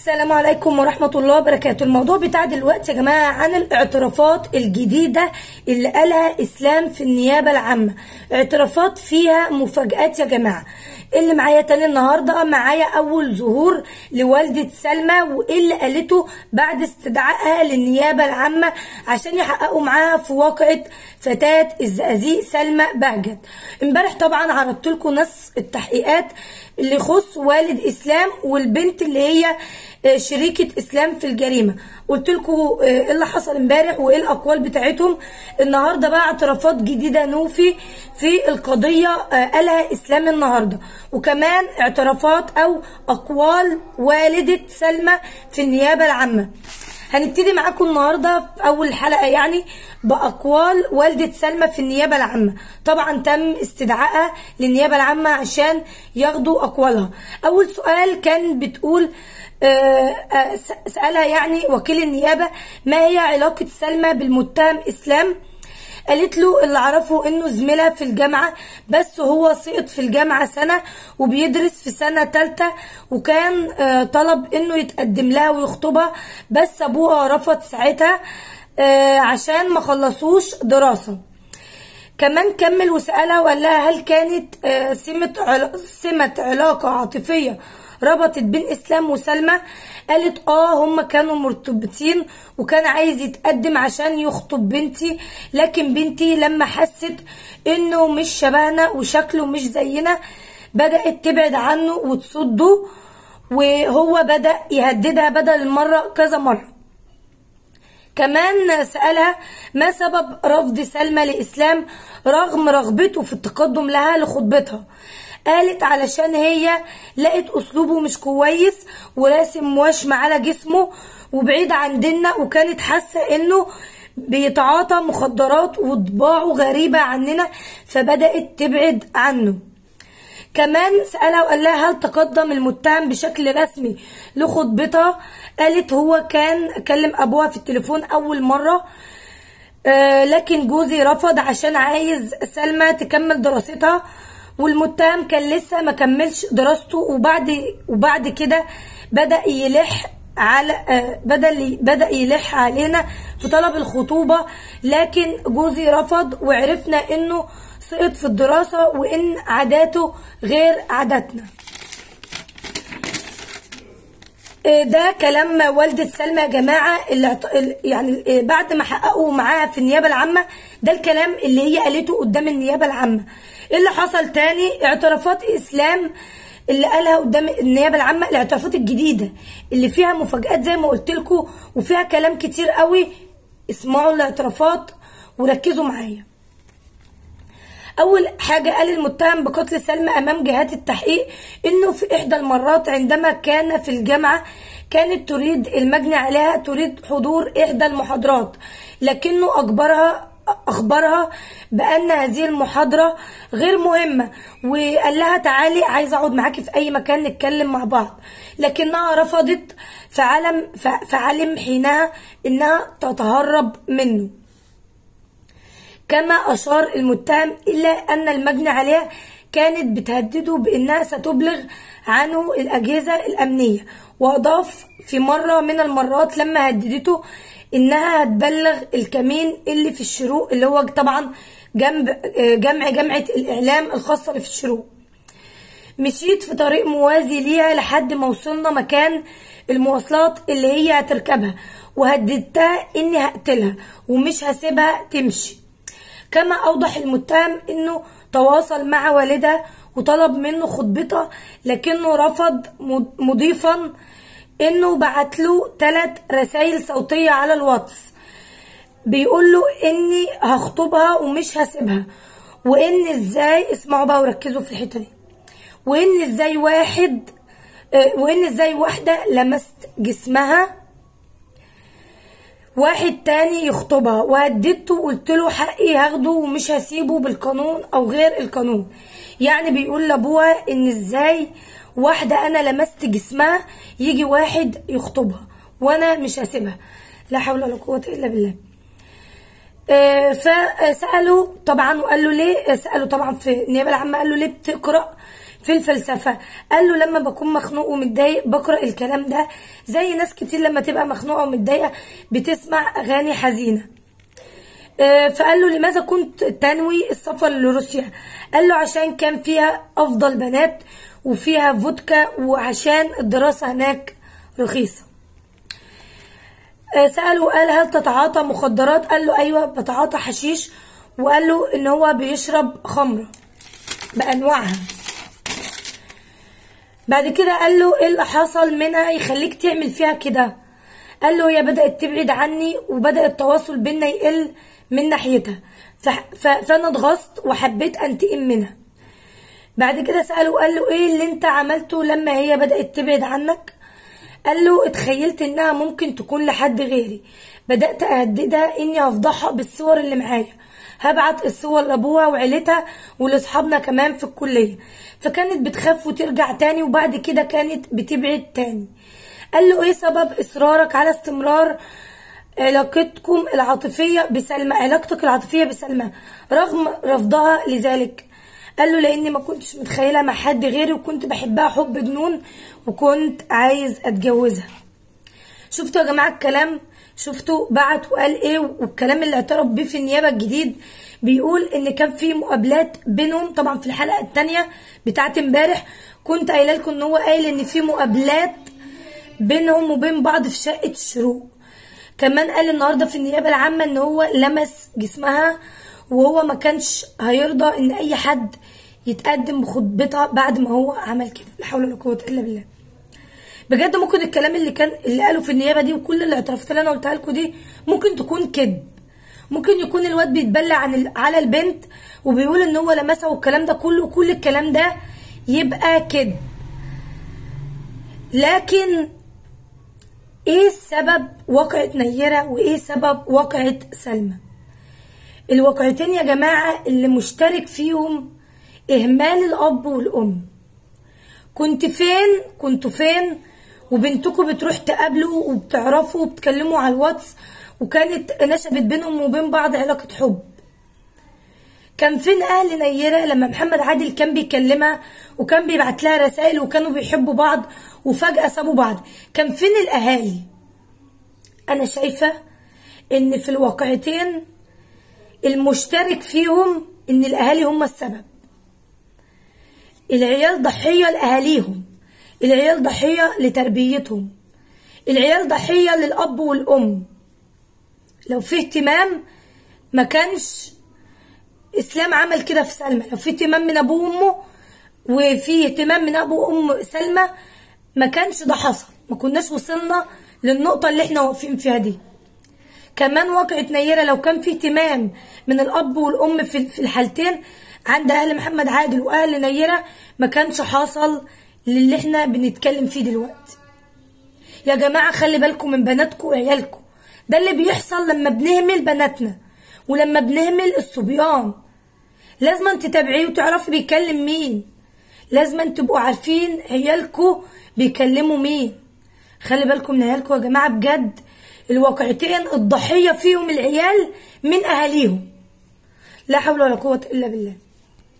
السلام عليكم ورحمة الله وبركاته. الموضوع بتاع دلوقتي يا جماعة عن الاعترافات الجديدة اللي قالها إسلام في النيابة العامة. اعترافات فيها مفاجآت يا جماعة. اللي معايا تاني النهاردة معايا أول ظهور لوالدة سلمى وإيه اللي قالته بعد استدعائها للنيابة العامة عشان يحققوا معاها في واقعة فتاة الزقازيق سلمى بهجت. امبارح طبعا عرضت لكم نص التحقيقات اللي يخص والد إسلام والبنت اللي هي شريكة إسلام في الجريمة. قلت لكم إيه اللي حصل امبارح وإيه الأقوال بتاعتهم. النهارده بقى اعترافات جديدة نوفي في القضية قالها إسلام النهارده. وكمان اعترافات أو أقوال والدة سلمى في النيابة العامة. هنبتدي معاكم النهارده في أول حلقة يعني بأقوال والدة سلمى في النيابة العامة. طبعا تم استدعائها للنيابة العامة عشان ياخدوا أقوالها. أول سؤال كان بتقول سألها يعني وكيل النيابة ما هي علاقة سلمى بالمتهم إسلام؟ قالت له اللي اعرفه انه زميلها في الجامعة بس هو سقط في الجامعة سنة وبيدرس في سنة تالتة وكان طلب انه يتقدم لها ويخطبها بس ابوها رفض ساعتها عشان ما خلصوش دراسة. كمان كمل وسألها وقال لها هل كانت سمة سمة علاقة عاطفية ربطت بين اسلام وسلمى قالت آه هما كانوا مرتبطين وكان عايز يتقدم عشان يخطب بنتي لكن بنتي لما حست إنه مش شبهنا وشكله مش زينا بدأت تبعد عنه وتصده وهو بدأ يهددها بدل المرة كذا مرة. كمان سألها ما سبب رفض سلمى لإسلام رغم رغبته في التقدم لها لخطبتها؟ قالت علشان هي لقت أسلوبه مش كويس وراسم وشم على جسمه وبعيد عن ديننا وكانت حاسة إنه بيتعاطى مخدرات وطباعه غريبة عننا فبدأت تبعد عنه. كمان سألها وقال لها هل تقدم المتهم بشكل رسمي لخطبتها قالت هو كان كلم أبوها في التليفون أول مرة آه لكن جوزي رفض عشان عايز سلمى تكمل دراستها والمتهم كان لسه ما كملش دراسته وبعد وبعد كده بدأ يلح على بدا بدأ يلح علينا في طلب الخطوبة لكن جوزي رفض وعرفنا إنه سقط في الدراسة وإن عاداته غير عاداتنا. ده كلام والدة سلمى يا جماعة اللي يعني بعد ما حققوا معاها في النيابة العامة ده الكلام اللي هي قالته قدام النيابة العامة. إيه اللي حصل تاني؟ اعترافات إسلام اللي قالها قدام النيابة العامة الاعترافات الجديدة اللي فيها مفاجآت زي ما قلت لكم وفيها كلام كتير قوي. اسمعوا الاعترافات وركزوا معايا. أول حاجة قال المتهم بقتل سلمى أمام جهات التحقيق إنه في إحدى المرات عندما كان في الجامعة كانت تريد المجني عليها تريد حضور إحدى المحاضرات لكنه أجبرها أخبرها بأن هذه المحاضرة غير مهمة وقال لها تعالي عايز أقعد معاكي في أي مكان نتكلم مع بعض. لكنها رفضت فعلم, فعلم حينها إنها تتهرب منه. كما أشار المتهم إلا أن المجني عليها كانت بتهدده بأنها ستبلغ عنه الأجهزة الأمنية. وأضاف في مرة من المرات لما هددته إنها هتبلغ الكمين اللي في الشروق اللي هو طبعا جنب جمع جامعة الإعلام الخاصة اللي في الشروق. مشيت في طريق موازي ليها لحد ما وصلنا مكان المواصلات اللي هي هتركبها وهددتها إني هقتلها ومش هسيبها تمشي. كما أوضح المتهم إنه تواصل مع والدها وطلب منه خطبتها لكنه رفض مضيفا إنه بعت له ثلاث رسائل صوتية على الواتس. بيقول له إني هخطبها ومش هسيبها وإن إزاي اسمعوا بقى وركزوا في الحتة دي. وإن إزاي واحد وإن إزاي واحدة لمست جسمها واحد تاني يخطبها. وهددته وقلت له حقي هاخده ومش هسيبه بالقانون أو غير القانون. يعني بيقول لأبوها إن إزاي واحدة أنا لمست جسمها يجي واحد يخطبها وأنا مش هسيبها. لا حول ولا قوة إلا بالله. آه فسأله طبعا وقال له ليه سأله طبعا في النيابة العامة قال له ليه بتقرأ في الفلسفة؟ قال له لما بكون مخنوق ومتضايق بقرأ الكلام ده. زي ناس كتير لما تبقى مخنوقة ومتضايقة بتسمع أغاني حزينة. آه، فقال له لماذا كنت تنوي السفر لروسيا؟ قال له عشان كان فيها أفضل بنات وفيها فودكا وعشان الدراسة هناك رخيصة. آه، سأله قال هل تتعاطى مخدرات؟ قال له أيوة بتعاطى حشيش. وقال له إن هو بيشرب خمرة بأنواعها. بعد كده قال له إيه اللي حصل منها؟ يخليك تعمل فيها كده. قال له هي بدأت تبعد عني وبدأ التواصل بينا يقل من ناحيتها. فأنا اتغصت وحبيت انتقم منها. بعد كده سأله قال له إيه اللي أنت عملته لما هي بدأت تبعد عنك؟ قال له اتخيلت إنها ممكن تكون لحد غيري. بدأت أهددها إني هفضحها بالصور اللي معايا. هبعت الصور لأبوها وعيلتها ولأصحابنا كمان في الكلية. فكانت بتخاف وترجع تاني وبعد كده كانت بتبعد تاني. قال له إيه سبب إصرارك على استمرار علاقتكم العاطفية بسلمى علاقتك العاطفية بسلمى؟ رغم رفضها لذلك. قال له لاني ما كنتش متخيلة مع حد غيري وكنت بحبها حب جنون وكنت عايز اتجوزها. شفتوا يا جماعة الكلام؟ شفتوا بعت وقال إيه؟ والكلام اللي اعترف بيه في النيابة الجديد بيقول إن كان في مقابلات بينهم. طبعا في الحلقة التانية بتاعت امبارح كنت قايلة لكم إن هو قايل إن في مقابلات بينهم وبين بعض في شقة الشروق كمان قال النهارده في النيابة العامة إن هو لمس جسمها وهو ما كانش هيرضى إن أي حد يتقدم بخطبتها بعد ما هو عمل كده. لا حول ولا قوة إلا بالله. بجد ممكن الكلام اللي كان اللي قاله في النيابة دي وكل اللي اعترفت اللي أنا قلتها لكم دي ممكن تكون كذب. ممكن يكون الواد بيتبلى عن ال- على البنت وبيقول إن هو لمسها والكلام ده كله كل الكلام ده يبقى كذب. لكن إيه سبب واقعة نيرة وإيه سبب واقعة سلمى؟ الواقعتين يا جماعة اللي مشترك فيهم إهمال الأب والأم. كنت فين؟ كنتوا فين؟ وبنتكم بتروح تقابلوا وبتعرفوا وبتكلموا على الواتس وكانت نشبت بينهم وبين بعض علاقة حب. كان فين أهل نيرة لما محمد عادل كان بيكلمها وكان بيبعت لها رسائل وكانوا بيحبوا بعض وفجأة سابوا بعض؟ كان فين الأهالي؟ أنا شايفة إن في الواقعتين المشترك فيهم إن الأهالي هم السبب. العيال ضحية لأهاليهم العيال ضحية لتربيتهم العيال ضحية للأب والأم. لو في اهتمام ما كانش إسلام عمل كده في سلمى. لو في اهتمام من أبوه وأمه وفي اهتمام من أبو وأم سلمى ما كانش ده حصل. ما كناش وصلنا للنقطة اللي إحنا واقفين فيها دي. كمان واقعة نيرة لو كان في اهتمام من الأب والأم في الحالتين عند أهل محمد عادل وأهل نيرة ما كانش حاصل للي إحنا بنتكلم فيه دلوقتي. يا جماعة خلي بالكم من بناتكم وعيالكم. ده اللي بيحصل لما بنهمل بناتنا ولما بنهمل الصبيان. لازم تتابعيه وتعرفي بيكلم مين. لازم تبقوا عارفين عيالكم بيكلموا مين. خلي بالكم من عيالكم يا جماعة بجد الواقعتين الضحية فيهم العيال من أهاليهم. لا حول ولا قوة إلا بالله.